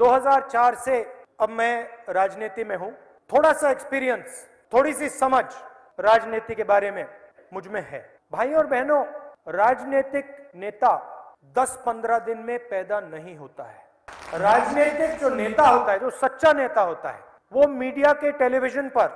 2004 से अब मैं राजनीति में हूँ। थोड़ा सा एक्सपीरियंस थोड़ी सी समझ राजनीति के बारे में मुझमें है। भाई और बहनों, राजनीतिक नेता 10-15 दिन में पैदा नहीं होता है। राजनीतिक जो नेता होता है, जो सच्चा नेता होता है, वो मीडिया के टेलीविज़न पर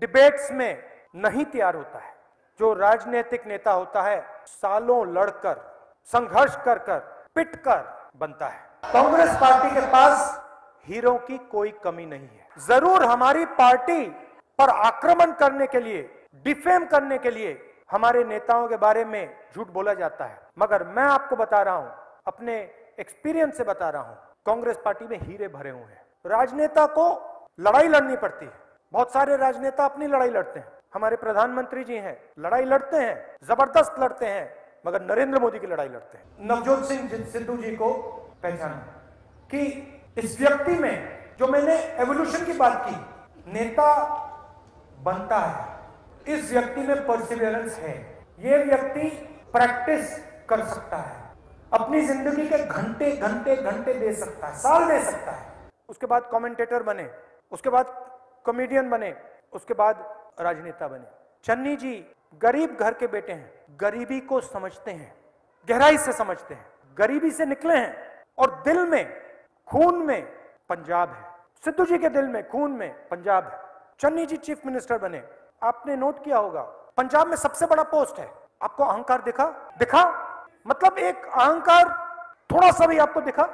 डिबेट्स में नहीं तैयार होता है। जो राजनीतिक नेता होता है, सालों लड़कर, संघर्ष कर कर, पिट कर बनता है। कांग्रेस पार्टी के पास हीरो की कोई कमी नहीं है। ज़रूर हमारी पार्टी पर आक्रमण करने के लिए, डिफेम करने के लिए हमारे नेताओं के बारे में झूठ बोला जाता है। मगर मैं आपको बता रहा हूँ, अपने एक्सपीरियंस से बता रहा हूँ, कांग्रेस पार्टी में हीरे भरे हुए हैं। राजनेता को लड़ाई लड़नी पड़ती है। बहुत सारे राजनेता अपनी लड़ाई लड़ते हैं। हमारे प्रधानमंत्री जी हैं, लड़ाई लड़ते हैं, ज़बरदस्त लड़ते हैं, मगर नरेंद्र मोदी की लड़ाई लड़ते हैं। नवजोत सिंह सिद्धू जी को पहचाना। कि इस व्यक्ति में जो मैंने एवोल्यूशन की बात की, नेता बनता है। इस व्यक्ति में परसिवियरेंस है। ये व्यक्ति प्रैक्टिस कर सकता है। अपनी ज़िंदगी के घंटे घंटे घंटे दे सकता है। साल दे सकता है। उसके बाद कमेंटेटर बने। उसके बाद कॉमेडियन बने। उसके बाद राजनेता बने। चन्नी जी गरीब घर के बेटे हैं। गरीबी को समझते हैं। गहराई से समझते हैं। गरीबी से निकले हैं। और दिल में, खून में पंजाब है। सिद्धू जी के दिल में, खून में पंजाब है। चन्नी जी चीफ मिनिस्टर बने। आपने नोट किया होगा, पंजाब में सबसे बड़ा पोस्ट है। आपको अहंकार दिखा? दिखा? मतलब एक अहंकार थोड़ा सा भी आपको दिखा?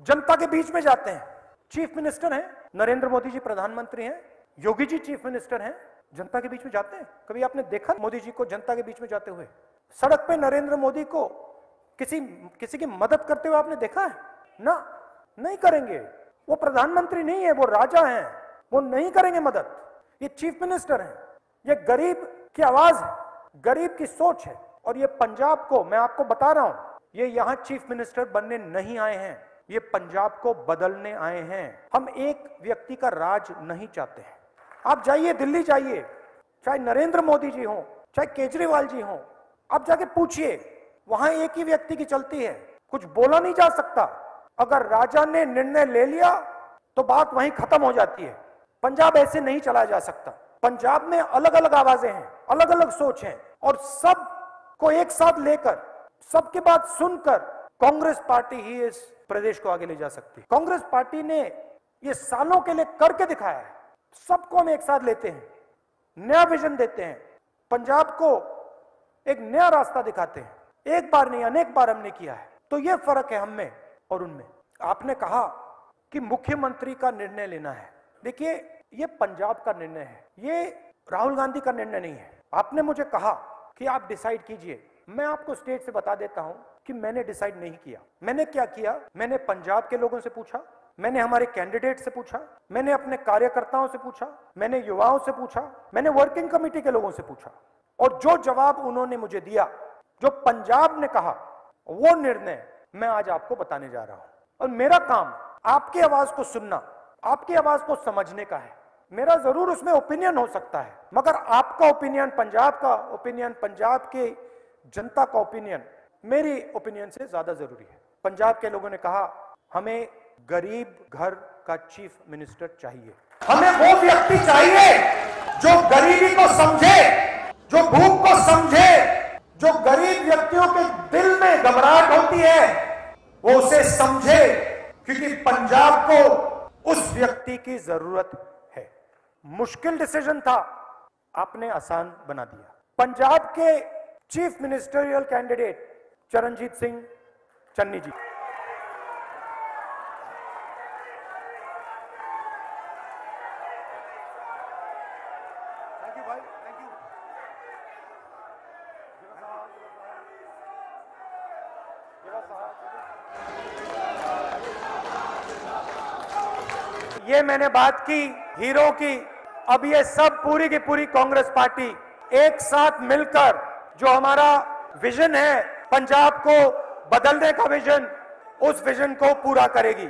जनता के बीच में जाते हैं। चीफ मिनिस्टर हैं, नरेंद्र मोदी जी प्रधानमंत्री हैं, योगी जी चीफ मिनिस्टर हैं, जनता के बीच में जाते हैं। कभी आपने देखा मोदी जी को जनता के बीच में जाते हुए? सड़क पे नरेंद्र मोदी को किसी किसी की मदद करते हुए आपने देखा है? ना, नहीं करेंगे। वो प्रधानमंत्री नहीं है, वो राजा हैं। वो नहीं करेंगे मदद। ये चीफ मिनिस्टर हैं। ये गरीब की आवाज़ है, गरीब की सोच है। और ये पंजाब को, मैं आपको बता रहा हूँ, ये यहाँ चीफ मिनिस्टर बनने नहीं आए हैं। ये पंजाब को बदलने आए हैं। हम एक व्यक्ति का राज नहीं चाहते हैं। आप जाइए, दिल्ली जाइए। चाहे नरेंद्र मोदी जी हो, चाहे केजरीवाल जी हो, आप जाके पूछिए। वहाँ एक ही व्यक्ति की चलती है। कुछ बोला नहीं जा सकता। अगर राजा ने निर्णय ले लिया तो बात वहीं खत्म हो जाती है। पंजाब ऐसे नहीं चला जा सकता। पंजाब में अलग अलग आवाज़ें हैं अलग अलग सोच हैं, और सबको एक साथ लेकर, सबके बात सुनकर कांग्रेस पार्टी ही इस प्रदेश को आगे ले जा सकती। है कांग्रेस पार्टी ने ये सालों के लिए करके दिखाया है। सबको हम एक साथ लेते हैं, नया विजन देते हैं। पंजाब को एक नया रास्ता दिखाते हैं। एक बार नहीं, अनेक बार हमने किया है। तो यह फ़र्क है हम और उनमें। आपने कहा कि मुख्यमंत्री का निर्णय लेना है। देखिए, ये पंजाब का निर्णय है। ये राहुल गांधी का निर्णय नहीं है। आपने मुझे कहा कि आप डिसाइड कीजिए। मैं आपको स्टेट से बता देता हूँ कि मैंने डिसाइड नहीं किया। मैंने क्या किया? मैंने पंजाब के लोगों से पूछा। मैंने हमारे कैंडिडेट से पूछा। मैंने अपने कार्यकर्ताओं से पूछा। मैंने युवाओं से पूछा। मैंने वर्किंग कमेटी के लोगों से पूछा। और जो जवाब उन्होंने मुझे दिया जो पंजाब ने कहा, वो निर्णय मैं आज आपको बताने जा रहा हूँ। और मेरा काम आपकी आवाज़ को सुनना, आपकी आवाज़ को समझने का है। मेरा ज़रूर उसमें ओपिनियन हो सकता है, मगर आपका ओपिनियन पंजाब का ओपिनियन पंजाब के जनता का ओपिनियन मेरी ओपिनियन से ज़्यादा ज़रूरी है। पंजाब के लोगों ने कहा, हमें गरीब घर का चीफ मिनिस्टर चाहिए। हमें वो व्यक्ति चाहिए जो गरीबी को समझे जो भूख को समझे जो गरीब व्यक्तियों के दिल में घबराहट होती है वो उसे समझे क्योंकि पंजाब को उस व्यक्ति की ज़रूरत है। मुश्किल डिसीज़न था। आपने आसान बना दिया। पंजाब के chief ministerial candidate Charanjit Singh Channi ji. Thank you ये मैंने बात की हीरो की। अब ये सब पूरी की पूरी कांग्रेस पार्टी एक साथ मिलकर जो हमारा विजन है, पंजाब को बदलने का विजन, उस विजन को पूरा करेगी।